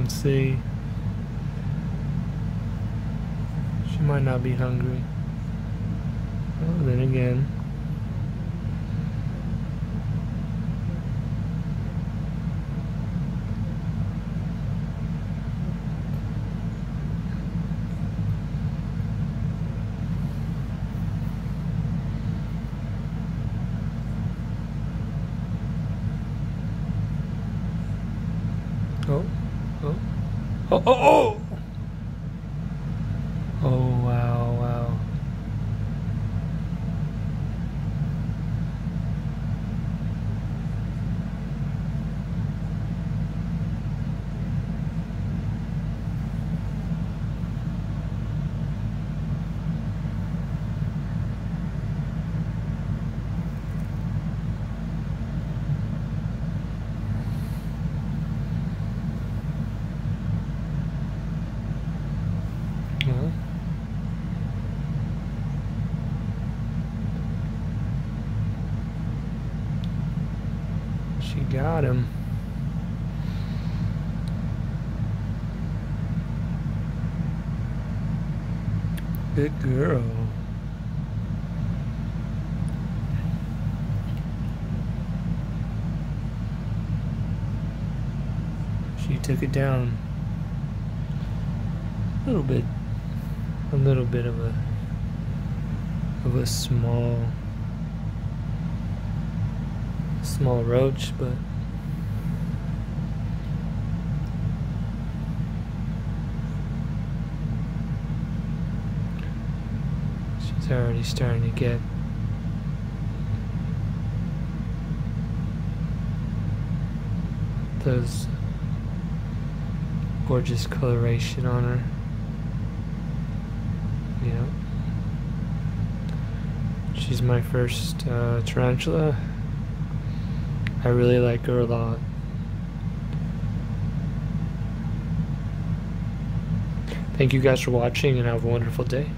Let's see. She might not be hungry. Oh, then again. Oh, oh, oh, oh, oh! Oh, wow, wow. Well, she got him. Good girl. She took it down. A little bit a little bit of a of a small small roach but she's already starting to get those gorgeous coloration on her you know. She's my first uh, tarantula. I really like her a lot. Thank you guys for watching and have a wonderful day.